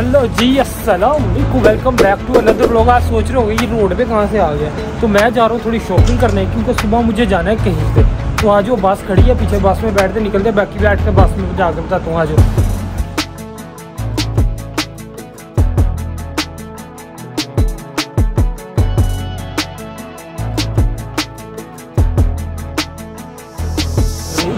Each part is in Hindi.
हेलो जी, अस्सलाम वालेकुम। बैक टू अनदर ब्लॉग आज सोच रहे होंगे, ये रोड पे कहाँ से आ गया तो मैं जा रहा हूँ थोड़ी शॉपिंग करने, क्योंकि सुबह मुझे जाना है कहीं पे। तो आज वो बस खड़ी है, पीछे बस में बैठते निकलते बाकी बैठ के बस में जाकर बताता हूँ, आज।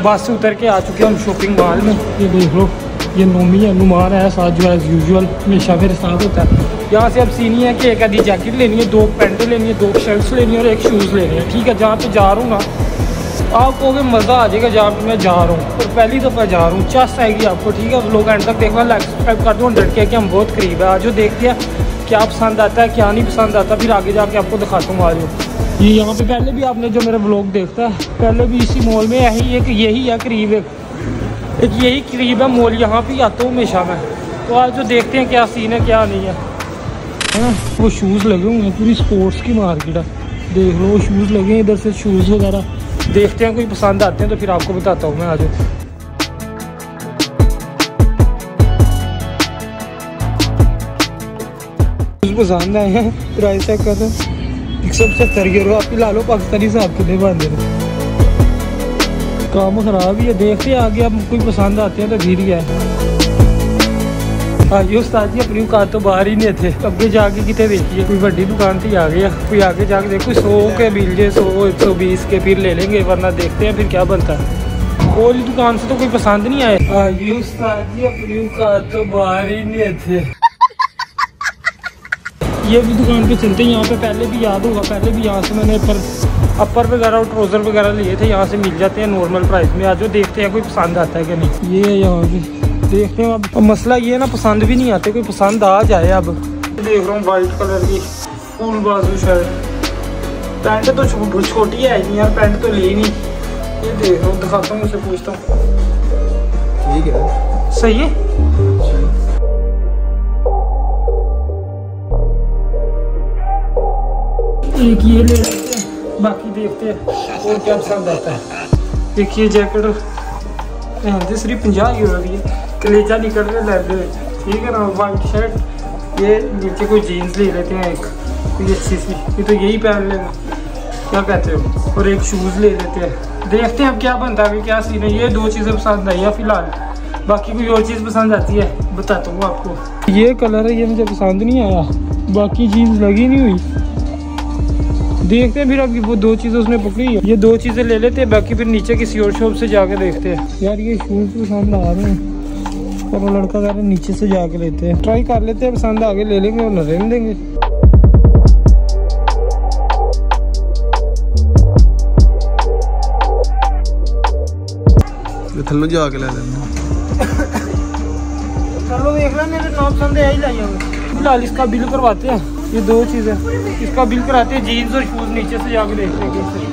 बस से उतर के आ चुके हैं हम शॉपिंग मॉल में। ये देख लो। ये नोमी है नुमान है साथ जो एज़ यूजल हमेशा मेरे साथ होता है। यहाँ से अब सीन सीनी है कि एक आधी जैकेट लेनी है, दो पैंटें लेनी है, दो शर्ट्स लेनी है और एक शूज़ लेने हैं। ठीक है, जहाँ पे जा रहा हूँ ना, आपको कहोगे मज़ा आ जाएगा जहाँ पे मैं जा रहा हूँ। और पहली दफ़ा जा रहा हूँ चस्ट आएगी आपको, ठीक है? लोग एंड तक देखना लाइक सब्सक्राइब कर दो हंड्रेड के कि हम बहुत करीब है। आज देखते हैं, क्या पसंद आता है, क्या नहीं पसंद आता, फिर आगे जाके आपको दिखाता हूँ आज। ये यहाँ पे पहले भी आपने जो मेरा ब्लॉग देखता है, पहले भी इसी मॉल में, यही एक, यही है करीब एक। एक यही करीब है मॉल यहाँ पे आता हूँ हमेशा मैं। तो आज जो देखते हैं क्या सीन है, क्या नहीं है। हाँ? वो शूज़ लगे हुए हैं, पूरी स्पोर्ट्स की मार्केट है। देख लो शूज़ लगे हैं, इधर से शूज़ वगैरह। देखते हैं, कोई पसंद आते हैं तो फिर आपको बताता हूँ मैं आज। पसंद आए हैं प्राइस चेक कर एक सौ पचहत्तर यूरो आप ला लो, पाकिस्तानी साहब कितने बन रहे काम खराब ही है। देखते आगे अब कोई पसंद आते हैं तो फिर ही है। ये उस्ताद जी अपनी दुकान तो बाहर ही नहीं थे अगे जाके कितने देखिए कोई बड़ी दुकान थी आ गया कोई आगे जाके देखो सौ के मिल जाए सौ एक सौ बीस के फिर ले लेंगे वरना देखते हैं फिर क्या बनता है और दुकान से तो कोई पसंद नहीं आए ये उस्ताद जी अपनी दुकान तो बाहर ही नहीं थे ये भी दुकान पे चलते हैं यहाँ पे पहले भी याद होगा पहले भी यहाँ से मैंने पर अपर वगैरह और ट्रोज़र वगैरह लिए थे यहाँ से मिल जाते हैं नॉर्मल प्राइस में। आज जो देखते हैं कोई पसंद आता है कि नहीं। ये है यहाँ पे। देखते हैं अब। मसला ये है ना पसंद भी नहीं आते कोई पसंद आ जाए अब। देख रहा हूँ वाइट कलर की फूल बाजू शर्ट पैंट तो छोटी है यार पैंट तो ली नहीं। ये देख रहा हूँ दिखाता हूँ उसे पूछता हूँ। ठीक है। सही है? एक ये ले लेते हैं, बाकी देखते हैं, और क्या पसंद आता है। देखिए, जैकेट तो सिर्फ़ पंजाह यूरो की कलेजा निकल रहे लैदर ठीक है ना वाइट शर्ट ये नीचे कोई जीन्स ले लेते हैं एक, कोई अच्छी सी। ये तो यही पहन लेना। क्या कहते हो? और एक शूज़ ले लेते हैं। देखते हैं अब क्या बनता है क्या सीन है। ये दो चीज़ें पसंद आई है फ़िलहाल। बाकी कोई और चीज़ पसंद आती है, बताता हूँ आपको। ये कलर है, ये मुझे पसंद नहीं आया। बाकी जीन्स लगी नहीं हुई। देखते हैं फिर अभी वो दो चीज़ें उसने पकड़ी है। ये दो चीज़ें ले लेते हैं बाकी फिर नीचे किसी और शॉप से जाके देखते हैं। यार ये शूज़ पसंद आ रहे हैं। पर वो लड़का कह रहा नीचे से जाके लेते हैं। ट्राई कर लेते हैं पसंद आगे ले लेंगे और रहने देंगे। थल्लो जाके ले लेना चलो देख लें मेरे नौ पसंद है यही लाई फ़िलहाल इसका बिल करवाते हैं। ये दो चीज़ें। इसका बिल कराते हैं जीन्स और शूज़ नीचे से जाके देखते हैं कैसे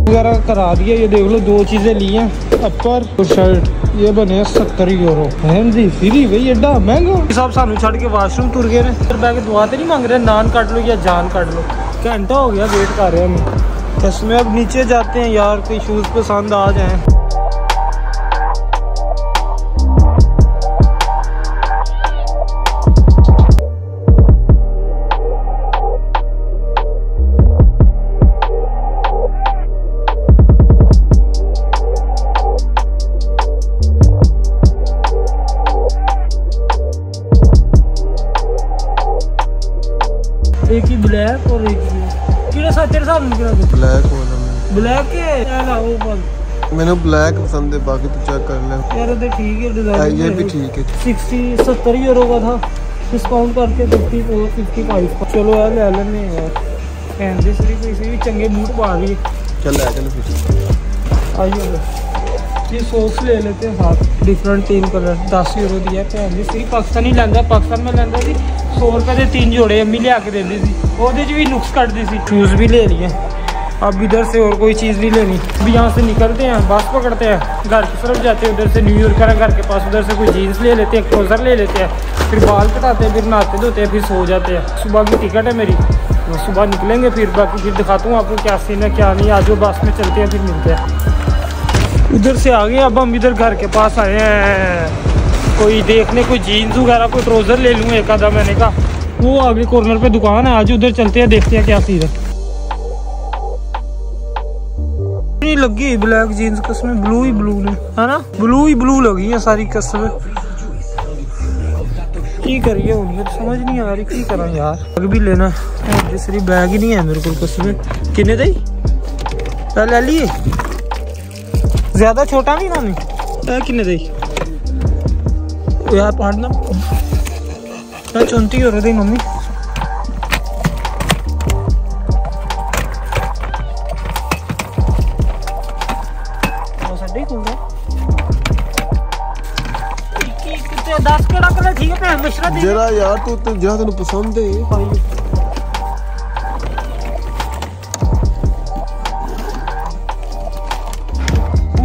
वगैरह करा दिया ये देख लो, दो चीज़ें ली हैं। अपर और शर्ट ये बने सत्तर यूरो जी, फ्री भाई एडा महँगा। साहब सानू छड़ के वाशरूम तुर गए ने। फिर बैग दुआ तो नहीं मांग रहे, नान काट लो या जान काट लो। घंटा हो गया वेट कर रहे हैं बस अब नीचे जाते हैं यार कोई शूज़ पसंद आ जाए। ਮੈਨੂੰ ਬਲੈਕ ਪਸੰਦ है बाकी तो चेक कर ले यार ये ठीक है हाँ, डिजाइन ये भी ठीक है 60 70 यूरो का था डिस्काउंट करके 54 55 का चलो यार ले लेने हैं यार ਭੈਣ ਦੇ ਸਰੀ ਕੋਈ ਸੀ ਵੀ ਚੰਗੇ ਬੂਟ ਪਾ ਲਈ चल ले चल फिर आइए ये सॉक्स ले लेते हैं हाथ डिफरेंट तीन कलर 10 यूरो ਦੀ ਹੈ ਭੈਣ ਦੀ ਸਰੀ ਪਾਕਿਸਤਾਨੀ ਲੈਂਦਾ ਪਾਕਿਸਤਾਨ ਮੈਂ ਲੈਂਦਾ ਸੀ 100 रुपए ਦੇ तीन जोड़े अम्मी लिया के देती थी ਉਹਦੇ 'ਚ ਵੀ ਨੁਕਸ ਕੱਢਦੀ ਸੀ शूज़ भी ले लिए अब इधर से और कोई चीज़ नहीं लेनी। अभी यहाँ से निकलते हैं, बस पकड़ते हैं। घर की तरफ़ जाते हैं, उधर से न्यूयॉर्क का घर के पास उधर से कोई जीन्स ले लेते हैं ट्रोज़र ले लेते हैं। फिर बाल कटाते हैं, फिर नहाते धोते हैं, फिर सो जाते हैं। सुबह की टिकट है मेरी। तो सुबह निकलेंगे फिर, बाकी फिर दिखाता हूँ आपको क्या सीन है, क्या नहीं। आज वो बस में चलते हैं, फिर मिलते हैं। उधर से आ गए, अब हम इधर घर के पास आए हैं। कोई देखने, कोई जीन्स वगैरह, कोई ट्रोज़र ले लूँ, एक आधा मैंने कहा। वो आगे कॉर्नर पे दुकान है, आज उधर चलते हैं, देखते हैं क्या सीन है। नहीं लगी ब्लैक जीन्स कसमें ब्लू ही ब्लू ने। है ना? ब्लू ही ब्लू लगी है सारी कसमें की करिए उन्हें समझ नहीं आ रही, की करा यार? बैग भी लेना दूसरी बैग ही नहीं है मेरे को कसमें किन्ने दई ले लिए। ज़्यादा छोटा नहीं ना किन्ने दई यार पढ़ना चौंती हो रही मम्मी। मिश्रा जरा यार तू तो जरा तेन पसंद है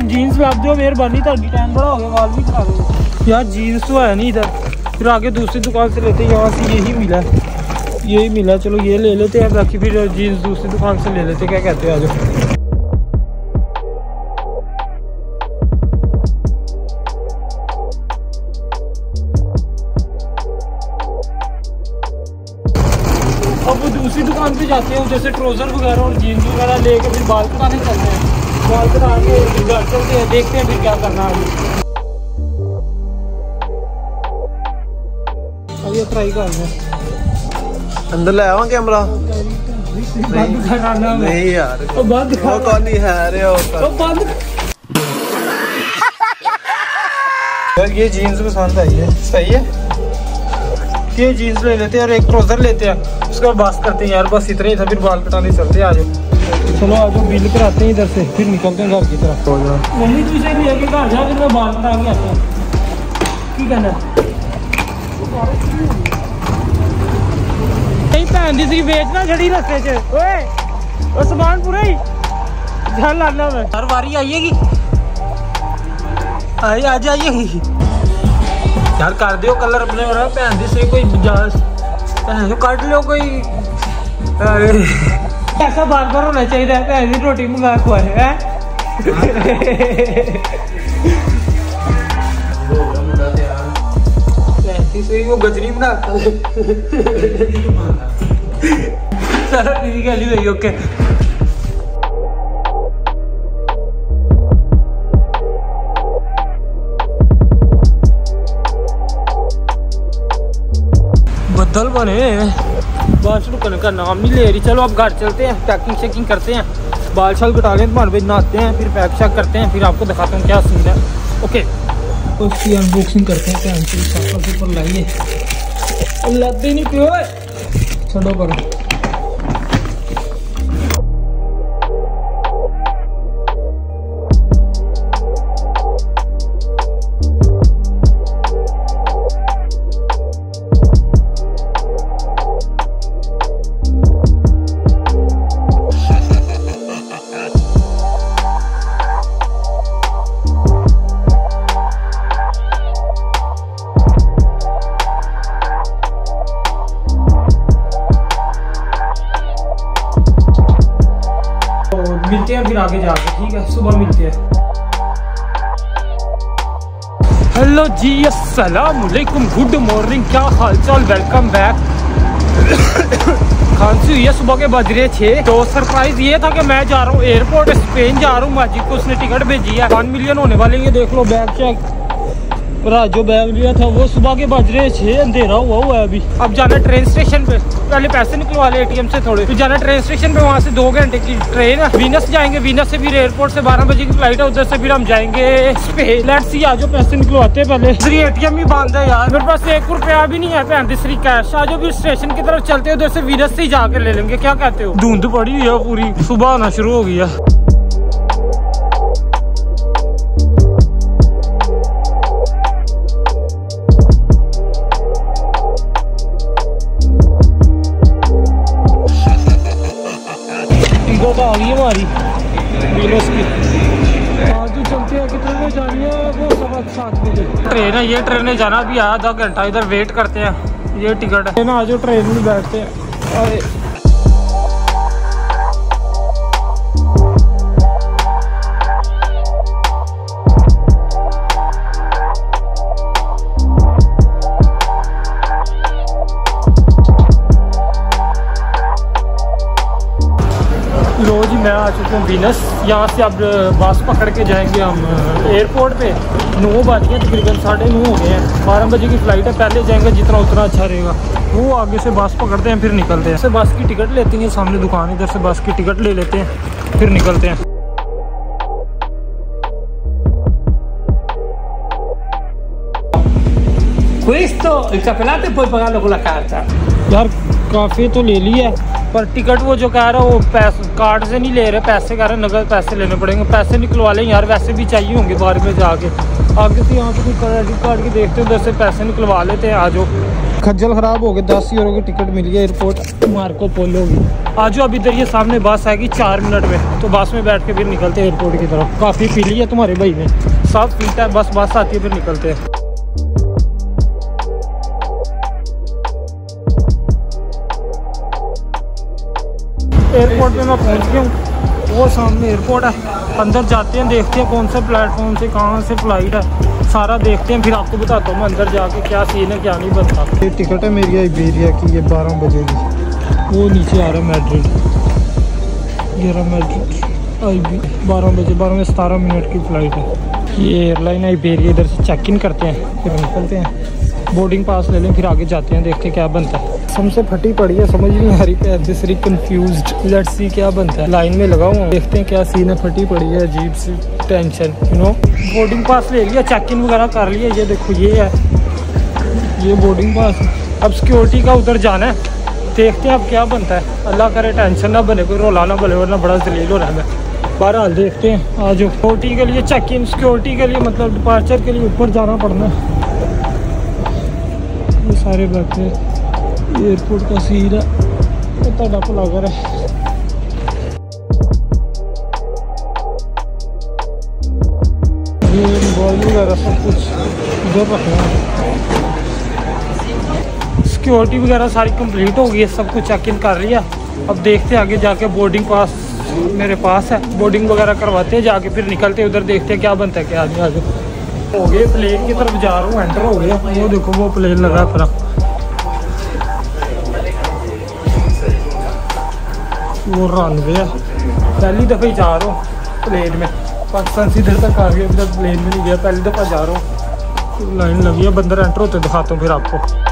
जीन्स पे आप दो मेहरबानी ताकि टाइम बड़ा हो गया वाल भी खराब हो यार जीन्स तो है नहीं इधर फिर आगे दूसरी दुकान से लेते यहाँ से यही मिला यही मिला चलो ये ले लेते हैं बाकी फिर जीन्स दूसरी दुकान से ले लेते क्या कहते हो आज दूसरी दुकान पे जाते हैं जैसे ट्रोज़र वगैरह और जीन्स वगैरह लेके फिर बाल कटाने चलते हैं। बाल कटा के घर चलते हैं देखते हैं फिर क्या करना है। अभी ट्राई कर रहे अंदर ले आवा कैमरा। नहीं, नहीं यार। तो बंद वो कौन ही है अरे तो बंद यार ये जीन्स पसंद आई है। सही है? ये जीन्स ले लेते हैं और एक ट्रोजर लेते हैं। वापस का बात करते हैं यार बस इतने ही था फिर बाल कटाने चलते आ जाओ। चलो आज बिल कराते हैं इधर से फिर निकलते हैं घर की तरफ़। हो जाओ। मम्मी तुझे भी है कि घर जा फिर मैं बाल कटा के आता हूँ? की कहना नहीं भैन दी सी बेचना खड़ी रास्ते च। ओए ओ सामान पूरा ही। घर लाना मैं। हर बारी आइएगी आई आज आइएगी यार कर दियो कलर अपने और भैन दी सी कोई ज़्यादा ਕੱਢ ਲਿਓ ਕੋਈ ਅਰੇ ਐਸਾ ਬਾਰ ਬਾਰ ਹੋਣਾ ਚਾਹੀਦਾ ਹੈ ਭੈਣ ਦੀ ਰੋਟੀ ਮੰਗਾ ਖਵਾਏ ਹੈ ਭੈਣ ਦੀ ਸੀ ਉਹ ਗਜਰੀ ਬਣਾਤਾ ਸਾਰਾ ਠੀਕ ਹੈ ਲਈ ਓਕੇ बदल बने बाल रुकने का नाम नहीं ले रही। चलो अब घर चलते हैं पैकिंग शैकिंग करते हैं। बाल शाल कटा लें तुम्हारे भाई नहाते हैं फिर पैक शैक करते हैं फिर आपको दिखाते हैं क्या सीन है। ओके तो उसकी अनबॉक्सिंग करते हैं पैंसिल ऊपर लाइए। लद्दी नहीं पियो छोड़ो करो। फिर आगे जाके ठीक है सुबह मिलते हैं। हेलो जी असलकुम गुड मॉर्निंग क्या हाल चाल वेलकम बैक खांसी हुई है सुबह के बज रहे छः। तो सरप्राइज़ ये था कि मैं जा रहा हूँ एयरपोर्ट स्पेन जा रहा हूँ माजी को उसने टिकट भेजी है। वन मिलियन होने वाले हैं, देख लो बैग चेक और जो बैग लिया था वो सुबह के बज रहे छः अंधेरा हुआ हुआ है अभी अब जाना ट्रेन स्टेशन पे। पहले पैसे निकलवा ले एटीएम से थोड़े। फिर जाना ट्रेन स्टेशन पे वहाँ से दो घंटे की ट्रेन है। वीनस जाएँगे वीनस से फिर एयरपोर्ट से बारह बजे की फ़्लाइट है उधर से फिर हम जाएँगे स्पेन लेट्स सी आज पैसे निकलवाते हैं पहले। श्री एटीएम ही बंद है यार। मेरे पास एक रुपया भी नहीं है पैन तीसरी कैश आज फिर स्टेशन की तरफ़ चलते उधर से वीनस से ही जाकर ले लेंगे। क्या कहते हो? धुंध पड़ी हुई है पूरी। सुबह आना शुरू हो गया टिकट ट्रेन में जाना भी आधा घंटा इधर वेट करते हैं। ये टिकट है। ना आज ट्रेन में बैठते हैं। अरे। वीनस यहाँ से अब बस पकड़ के जाएँगे हम एयरपोर्ट पे। नौ बज गए तकरीबन साढ़े नौ हो गए हैं। बारह बजे की फ़्लाइट है पहले जाएँगे जितना उतना अच्छा रहेगा। वो आगे से बस पकड़ते हैं फिर निकलते हैं। से बस की टिकट लेते हैं सामने दुकान इधर से बस की टिकट ले लेते हैं फिर निकलते हैं। Questo il caffè latte puoi pagarlo con la carta. यार काफ़ी तो ले ली है पर टिकट वो जो कह रहा है वो पैसे कार्ड से नहीं ले रहे पैसे कह रहे हैं नगद पैसे लेने पड़ेंगे। पैसे निकलवा लें यार वैसे भी चाहिए होंगे बार में जाके। आगे से यहाँ पे कोई क्रेडिट कार्ड के देखते हैं उधर से पैसे निकलवा लेते हैं आज खज्जल ख़राब हो गए दस यूरो की टिकट मिली है एयरपोर्ट मार्को पोलो की आज अब इधर ये सामने बस आएगी चार मिनट में। तो बस में बैठ के फिर निकलते हैं एयरपोर्ट की तरफ़। काफ़ी पी ली है तुम्हारे भाई ने सब पीता है बस बस आती है फिर निकलते हैं। एयरपोर्ट पे मैं पहुँच गया हूँ। वो सामने एयरपोर्ट है। अंदर जाते हैं, देखते हैं कौन से प्लेटफॉर्म से, कहाँ से फ़्लाइट है। सारा देखते हैं, फिर आपको बताता हूँ मैं अंदर जाके क्या सीन है, क्या नहीं बनता। ये टिकट है मेरी इबेरिया की, ये बारह बजे की। वो नीचे आ रहा है मैड्रिड ये रहा मैड्रिड आई बी, बारह बजे बारह बजे सतारह मिनट की फ़्लाइट है। ये एयरलाइन है इबेरिया इधर से चेक इन करते हैं, फिर निकलते हैं। बोर्डिंग पास ले लें, फिर आगे जाते हैं, देखते हैं क्या बनता है। सबसे फटी पड़ी है, समझ नहीं आ रही दिसरी कंफ्यूज लेट्स सी क्या बनता है। लाइन में लगा हुआ देखते हैं क्या सीन है, फटी पड़ी है, अजीब सी tension you know boarding pass ले लिया चेक इन वगैरह कर लिया, ये देखो, ये है। ये बोर्डिंग पास अब सिक्योरिटी का उधर जाना है। देखते हैं अब क्या बनता है। अल्लाह करे टेंशन ना बने, कोई रोला ना बने वरना बड़ा जलील हो रहा है मैं। बहरहाल, देखते हैं आज सिक्योरिटी के लिए चेक इन सिक्योरिटी के लिए मतलब डिपार्चर के लिए ऊपर जाना पड़ना। है ये सारे बैठे एयरपोर्ट का सीन है ਤੁਹਾਡਾ ਭਲਾ ਕਰੇ ये मोबाइल वगैरह सब कुछ इधर रखना सिक्योरिटी वगैरह सारी कंप्लीट हो गई है सब कुछ चेक इन कर लिया अब देखते हैं आगे जाके बोर्डिंग पास मेरे पास है बोर्डिंग वगैरह करवाते हैं जाके फिर निकलते हैं उधर देखते हैं क्या बनता है क्या आगे आगे हो गए प्लेन की तरफ जा रहा हूँ एंटर हो गया वो देखो वो प्लेन लगा अपना वो रनवे है। पहली दफ़े ही जा रहा हूँ प्लेन में। पाकिस्तान से इधर तक आ गया, इधर प्लेन में नहीं गया। पहली दफ़ा जा रहा हूँ। लाइन लगी है, बंदर एंटर होते दिखाता हूँ फिर आपको।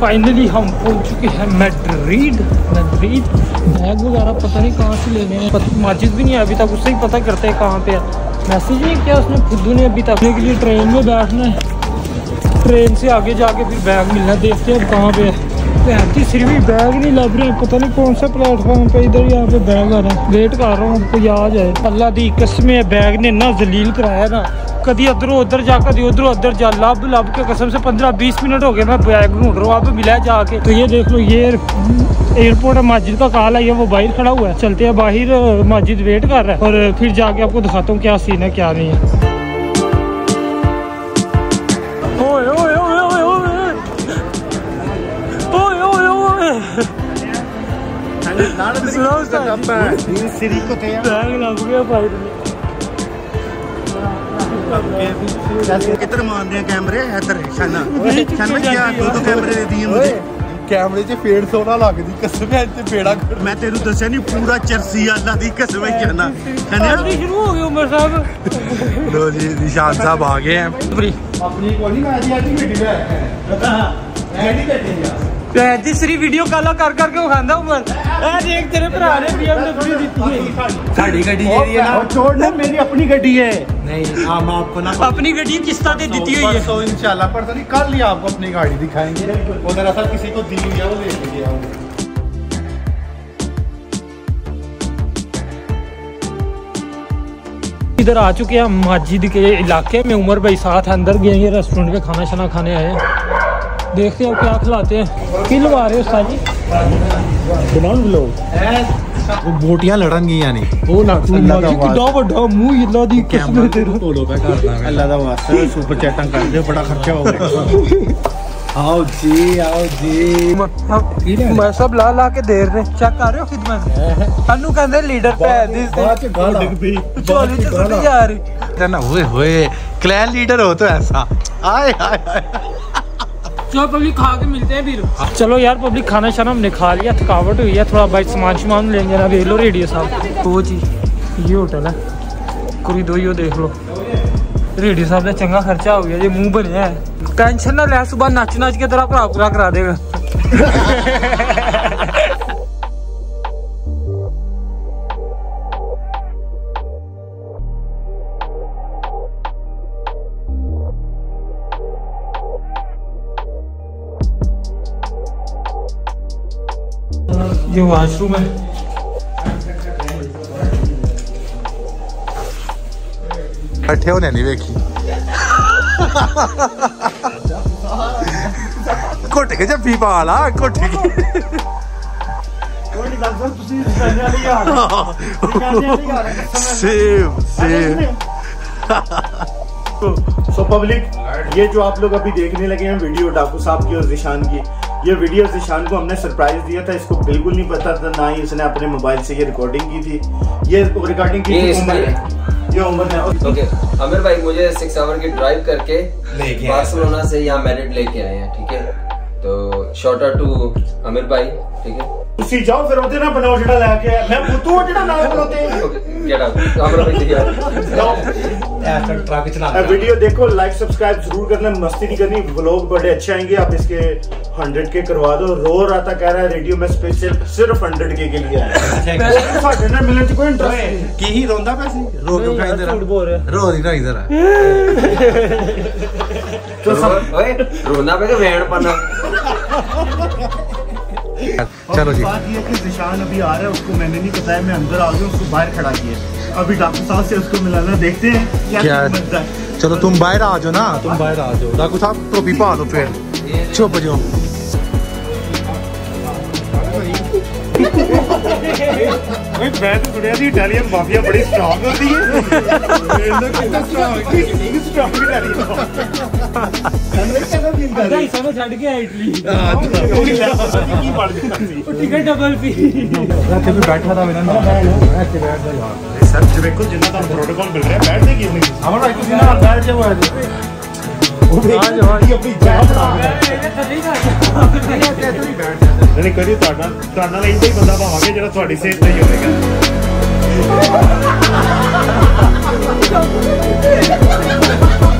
फाइनली हम पहुँच चुके हैं मैड्रिड मैड्रिड। बैग वगैरह पता नहीं कहाँ से लेने हैं। पत- भी नहीं अभी तक उससे ही पता करते हैं कहाँ पे है। मैसेज नहीं किया उसने, खुद ने अभी तक। के लिए ट्रेन में बैठना है। ट्रेन से आगे जाके फिर बैग मिलना, देखते हैं अब कहाँ पे है। पैंती सिर्फ़ भी बैग नहीं लग रहे पता नहीं कौन सा प्लेटफॉर्म पे इधर यहाँ पे बैग आ रहा है वेट कर रहा हूँ कोई आ जाए अल्लाह दी कसम है बैग ने इतना जलील कराया ना कभी अदरों उधर जा कभी उधरों उधर जा लब लब के कसम से पंद्रह बीस मिनट हो गए मैं बैग ढूंढ रहा हूँ अब मिला है जाके तो ये देख लो ये एयरपोर्ट है मस्जिद का कॉल है ये वो बाहर खड़ा हुआ है चलते हैं बाहर मस्जिद वेट कर रहा है और फिर जाके आपको दिखाता हूँ क्या सीन है क्या नहीं है 나는 슬라우스 아빠 인스리 코테야 나는 나쁘게 봐야 किधर मार रहे कैमरे इधर शाना शाना क्या तू तो कैमरे दे दिए मुझे ਕੈਮਰੇ 'ਚ ਫੇੜ ਸੋਨਾ ਲੱਗਦੀ ਕਸਮ ਐ ਤੇ ਫੇੜਾ ਮੈਂ ਤੈਨੂੰ ਦੱਸਿਆ ਨਹੀਂ ਪੂਰਾ ਚਰਸੀ ਅੱਲਾ ਦੀ ਕਸਮ ਐ ਕਹਿੰਦਾ ਕਹਿੰਦਾ ਸ਼ੁਰੂ ਹੋ ਗਈ ਉਮਰ ਸਾਹਿਬ। ਲੋ ਜੀ ਨਿਸ਼ਾਨ ਸਾਹਿਬ ਆ ਗਏ ਐ ਆਪਣੀ ਕੋਈ ਨਹੀਂ ਮੈਂ ਅੱਜ ਅੱਜ ਮੀਟਿੰਗ ਹੈ ਹਾਂ ਐਡੀ ਬੈਠੇ ਆ ਭੈਣ ਦੀ ਸਰੀ ਵੀਡੀਓ ਕਾਲਾ ਕਰ ਕਰਕੇ ਉਹ ਖਾਂਦਾ ਉਮਰ ਇਹ ਦੇਖ ਤੇਰੇ ਭਰਾ ਨੇ BMW ਦਿੱਤੀ ਹੈ साड़ी गड्डी ਜਿਹੜੀ है और छोड़ दे मेरी अपनी गड्डी है नहीं हम आपको ना ਆਪਣੀ ਗੱਡੀ ਕਿਸ਼ਤਾਂ ਤੇ ਦਿੱਤੀ ਹੋਈ ਹੈ परसों इंशाल्लाह परसों नहीं कल ही आपको अपनी गाड़ी दिखाएंगे वो दरअसल किसी को दी हुई है वो लेके गया हूँ इधर आ चुके हैं हम मस्जिद के इलाके में उमर भाई साथ अंदर गए हैं रेस्टोरेंट में खाना शाना खाने आए हैं देखते हैं क्या खिलाते हैं। की रहे हो वो बोटियाँ लड़नगी यानी। वो अल्लाह किड्डा बड्डा मुँह इल्ला दी कैमरा तो लो पे करदा अल्लाह दा वास्ते। सुपर चैटां कर दे बड़ा खर्चा हो गया। आओ जी आओ जी। मतलब मैं सब ला ला के दे रहे चेक कर रहे हो खिदमत? सानू कहंदे लीडर पे दिस डिग पई चोली च सुटी जा रही। ना होए होए। क्लैन लीडर हो तो ऐसा। आए हाय हाय चलो पब्लिक खा के मिलते हैं फिर। चलो यार पब्लिक खाना शाना हमने खा लिया थकावट हुई है थोड़ा भाई सामान शामान लेंगे ना देख लो रेडियो साहब। वो जी ये होटल है। कुरी दो ही देख लो। रेडियो साहब का चंगा खर्चा हो गया ये मुँह बने है। टेंशन ना ले सुबह नच नच के तेरा भरा पूरा करा देगा। ये वॉशरूम है। इकट्ठे होने नहीं वेखी घुट के जफ्फी पा ला घुट के। Same same. सो पब्लिक ये जो आप लोग अभी देखने लगे हैं वीडियो डाकू साहब की और जिशान की ये वीडियो जिशान को हमने सरप्राइज़ दिया था इसको बिल्कुल नहीं पता था ना ही इसने अपने मोबाइल से ये रिकॉर्डिंग की थी। ये रिकॉर्डिंग की ये थी उम्र ये उम्र है। ओके आमिर भाई मुझे सिक्स आवर की ड्राइव करके लेके आए। बार्सिलोना से यहाँ मेरिट लेके आए हैं ठीक है? तो शॉर्ट आउट टू आमिर भाई ठीक है? ਤੁਸੀਂ ਜਾਓ ਫਿਰ ਉਹਦੇ ਨਾਲ ਬਣਾਓ ਜਿਹੜਾ ਲੈ ਕੇ ਆਇਆ। ਮੈਂ ਤੂੰ ਉਹ ਜਿਹੜਾ ਨਾਲ ਬਣਾਉਂਦੇ ओके गेट आउट आमिर भाई तैयार ट्रक चला वीडियो देखो लाइक सब्सक्राइब जरूर करना मस्ती नहीं करनी व्लॉग बड़े अच्छे आएंगे आप इसके 100 के करवा दो रो रहा था कह रहा है रेडियो में स्पेशल सिर्फ 100 के के लिए आया ਸਾਡੇ ਨਾਲ ਮਿਲਣ ਚ ਕੋਈ ਇੰਟਰਸਟ ਨਹੀਂ की ही रोंदा पैसे रो क्यों कहीं इधर झूठ बोल रहे हैं। रो नहीं इधर तो सब ओए रोना पे के वैन पना चलो जी। बात ये कि जिशान अभी आ रहा है उसको मैंने नहीं बताया मैं अंदर आ गया उसको बाहर खड़ा किया अभी डॉक्टर साहब से उसको मिलाना देखते हैं क्या क्या बनता है। चलो तुम बाहर आ जाओ ना तुम बाहर आ जाओ। डाकू साहब टोपी पा लो फिर। चुप जाओ। मैं तो सुनिया थी इटालियन माफिया बड़ी स्ट्रांग होती है। स्ट्रांग इटालियन टिकट डबल फी सर देखो जिन्ना ਤੁਹਾਨੂੰ ਪ੍ਰੋਟੋਕਾਲ ਮਿਲ ਰਿਹਾ ਬੈਠਦੇ ਕੀ ਨਹੀਂ हमारा भाई तुम ना बैठ जाओ आज ਉਹ ਦੇਖੀ ਆਪਣੀ ਜਾਨ ਨਹੀਂ ਕਰੀ ਤੁਹਾਡਾ ਤੁਹਾਡਾ ਨਾਲ ਇੰਦਾ ਹੀ ਬੰਦਾ ਭਾਵਾਂਗੇ ਜਿਹੜਾ ਤੁਹਾਡੀ ਸਿਹਤ ਲਈ ਹੋਵੇਗਾ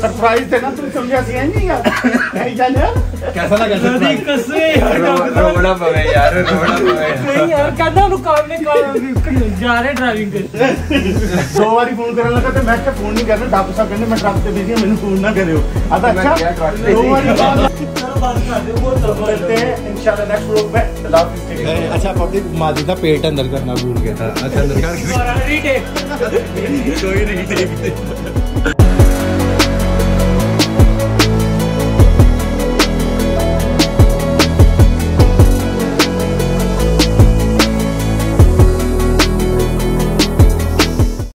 सरप्राइज़ देना तुम समझा दिया नहीं यार? नहीं जान यार? कैसा लगा सरप्राइज़ कसे रोड़ा पवे यार रोड़ा पवे नहीं यार कहना मुकाबले का जा रहे ड्राइविंग कर दो बारी फ़ोन करने लगा तो मैं क्या फ़ोन नहीं करना डॉक्टर साहब कहने मैं डॉक्टर बिज़ी हूँ मैंने फ़ोन ना करियो आता अच्छा दो बारी तो अच्छा पब्लिक माजी का पेट अंदर करना भूल गया था। अच्छा अंदर कर। कोई नहीं देखते